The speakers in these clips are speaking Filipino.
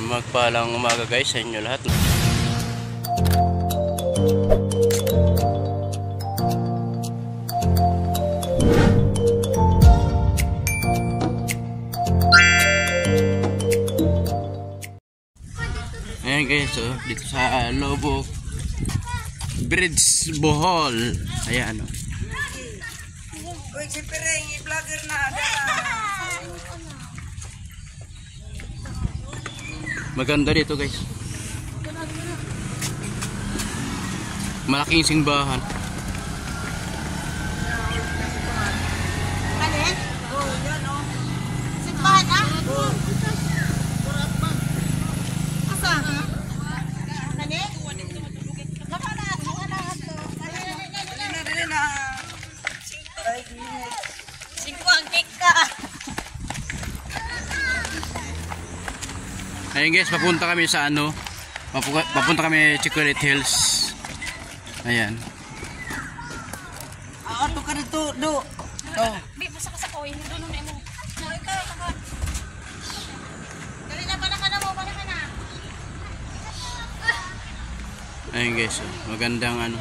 Magpalang umaga guys sa inyo lahat. Ayan guys, so, dito sa Lobok Bridge Bohol. Ayan oh. Maganda dito guys. Malaking simbahan. Oh, oh. Simbahan ah? Asa? Kani? Nakala, Ayun guys, papunta kami sa ano? Papu- Papunta kami Chocolate Hills. Ayan. Ah, to ka dito, do. Do. Bi, basta ka sa koy. Hindi doon na mo. Dali na, bala ka na mo, bala ka na. Ayun guys, oh. magandang ano?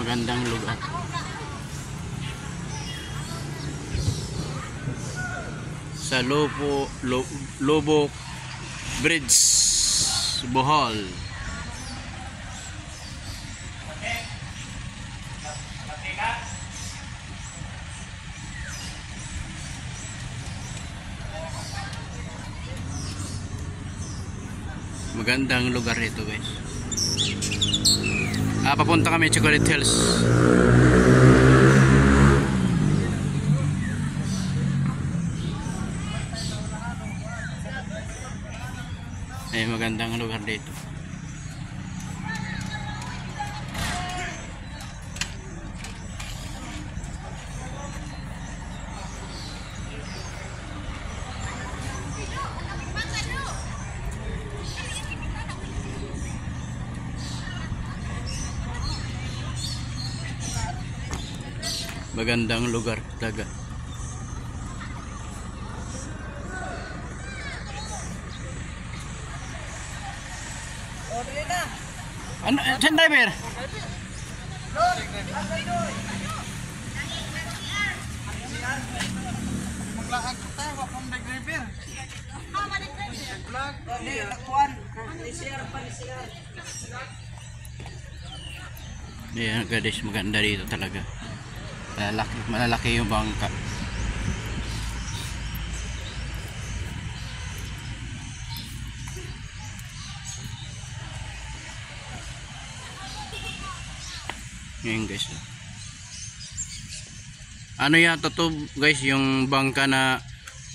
Magandang lugar. Sa Lobo, Lo, Lobok Bridge, Bohol. Magandang lugar ito guys. Ah, papunta kami Chocolate Hills. Ay, magandang lugar dito. Magandang lugar talaga. Ano, saan driver? Maglakad ko tayo, wakong nag-repair. Vlog, dali, lakuan. Ni-share pa, ni-share. Ayan guys, maganda dito talaga. Malalaki, malalaki yung bangka. Ngayon guys. oh. Ano yata to guys, yung bangka na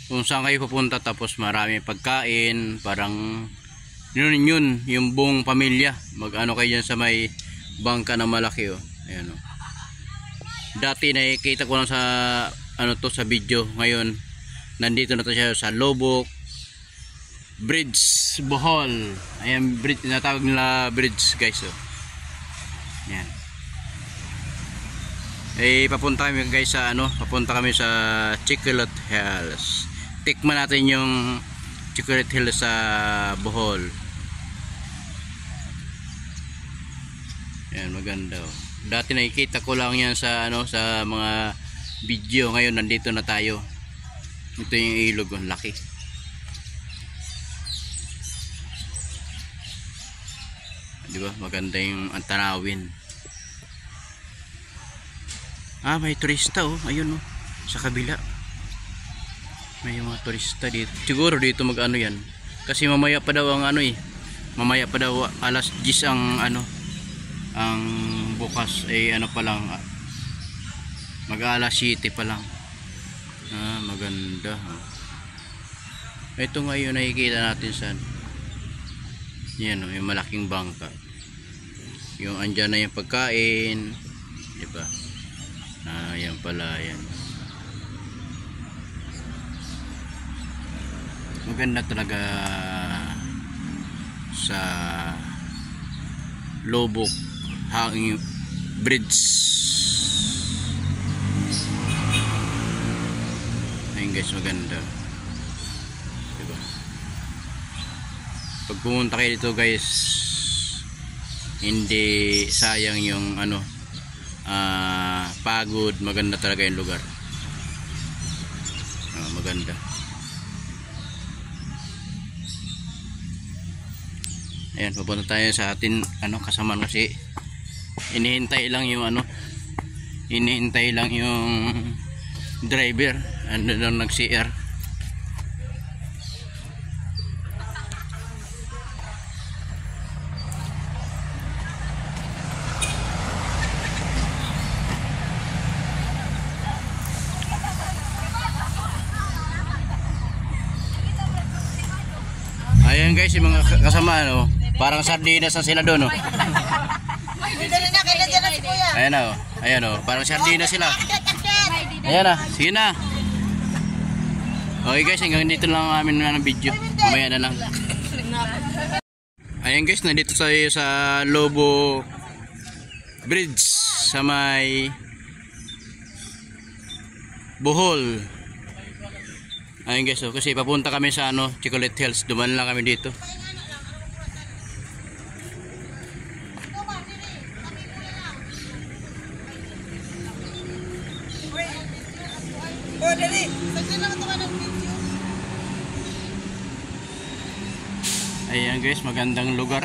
kung saan kayo pupunta tapos marami pagkain, parang yun yun, yung buong pamilya. Mag ano kayo dyan sa may bangka na malaki oh. Ayan oh. Dati nakikita ko lang sa ano to sa video. Ngayon nandito na to siya sa Lobok Bridge Bohol. Ayan bridge tinatawag nila bridge guys oh. Yan. Eh papunta kami guys sa ano, papunta kami sa Chocolate Hills. Tikman natin yung Chocolate Hills sa Bohol. Yan, maganda oh. Dati nakikita ko lang yan sa ano sa mga video. Ngayon nandito na tayo. Ito yung ilog, oh, laki. Di ba? Maganda yung ang tanawin. Ah, may turista oh. Ayun oh. Sa kabila. May mga turista dito. Siguro dito mag-ano yan. Kasi mamaya pa daw ang ano eh. Mamaya pa daw alas 10 ang ano ang bukas ay ano pa lang ah, mag alas 7 pa lang ah maganda ito ngayon nakikita natin sa yan o yung malaking bangka yung andyan na yung pagkain diba ah yan pala yan. Maganda talaga sa Lobok hanging bridge. Ayun guys maganda. Diba? Pag pumunta kayo dito guys hindi sayang yung ano ah, pagod maganda talaga yung lugar. Ah, maganda. Ayan pupunta tayo sa atin ano kasamaan kasi inihintay lang yung ano inihintay lang yung driver ano lang nag CR Ayan guys, yung mga ka- kasama ano, parang sardinas na sila doon kuya. Ayan na oh. Ayan oh, parang sardinas sila. Ayan na, sige na. Okay guys, hanggang dito lang ang amin na ng video. Mamaya na lang. Ayan guys, nandito tayo sa Lobo Bridge sa may Bohol. Ayun guys, oh, kasi papunta kami sa ano, Chocolate Hills. Duman lang kami dito. Oh. Ayan guys, magandang lugar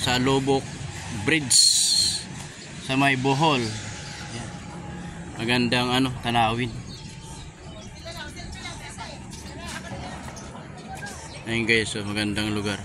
sa Lobok Bridge sa may Bohol. Ayan. Magandang ano, tanawin. Ayan guys, so magandang lugar.